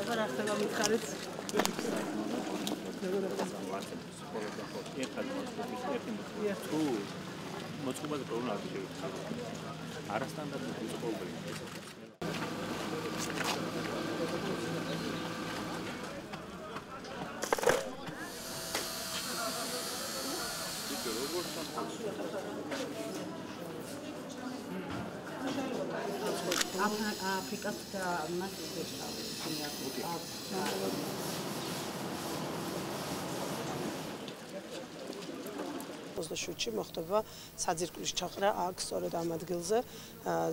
აბა რა ხდება მითხარით? ერთად მოწყობის ერთი მოწყობა. თუ მოწყობაზე პრობლემა არ შეიძლება. არასტანდარტული მოწყობები. როგორ სამყაროში I'll uh, pick up the 27-ში მოხდება საძირკვლის ჩაყრა აქ სწორედ ამ ადგილზე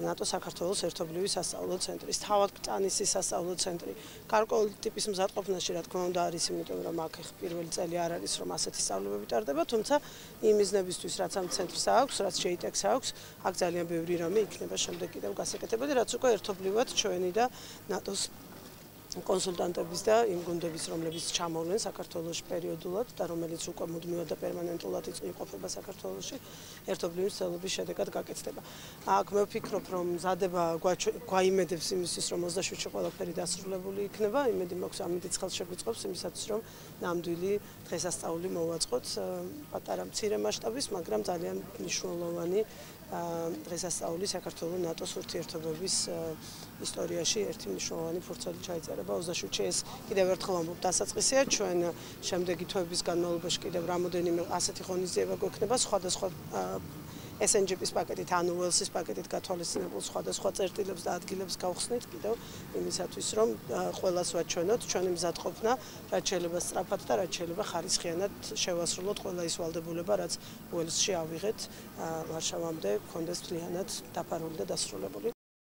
ნატო საქართველოს ერთობლივი სასწავლო ცენტრის თავად კტანისის სასწავლო ცენტრი. გარკვეული ტიპის მზადყოფნაში რა თქმა უნდა არის იმიტომ რომ აქ პირველი წელი არ არის რომ ასეთი სწავლებები ტარდება თუმცა იმ მიზნებისთვის რაც ამ ცენტრს აქვს რაც შეიტექს აქვს აქ ძალიან ბევრი რამე იქნება შემდეგ კიდევ გასაკეთებელი რაც უკვე ერთობლივად ჩვენი და ნატოს კონსულტანტების და იმ გუნდების, რომლებიც ჩამოვლენ საქართველოს პერიოდულად და რომელიც უკვე მუდმივად და პერმანენტულად იყოფება საქართველოში, ერთობლივი ცელობის შედეგად გაკეთდება. აქ მე ვფიქრობ, რომ ზადება გვაიმედებს იმისთვის, რომ 27-ში ყველაფერი დასრულებული იქნება, იმედი მაქვს ამით ცხელ შეგვიწყობს იმისათვის, რომ ნამდვილი დღესასწაული მოვაწყოთ პატარა მცირე მასშტაბის, მაგრამ ძალიან მნიშვნელოვანი დღესასწაული საქართველოს ნატოს ურთიერთობების ისტორიაში ერთი მნიშვნელოვანი ფურცელი ჩაიწერება. 27-ში ეს კიდევ ერთხელ ამბობ დასაწყისია ჩვენ შემდეგი თვეების განმავლობაში კიდევ რამოდენიმე ასეთი ღონისძიება გვექნება. სხვადასხვა SNGP-ის პაკეტით ანუ Wells-ის პაკეტით გათვალისწინებულ სხვადასხვა წერტილებს და ადგილებს გავხსნით კიდევ იმისათვის რომ ყველას ვაჩვენოთ ჩვენი მზადყოფნა რაც შეიძლება სწრაფად და რაც შეიძლება ხარისხიანად შევასრულოთ ყველა ის ვალდებულება რაც Wells-ში ავიღეთ ვარშავამდე კონდეს თლიანად დაფარული და დასრულებული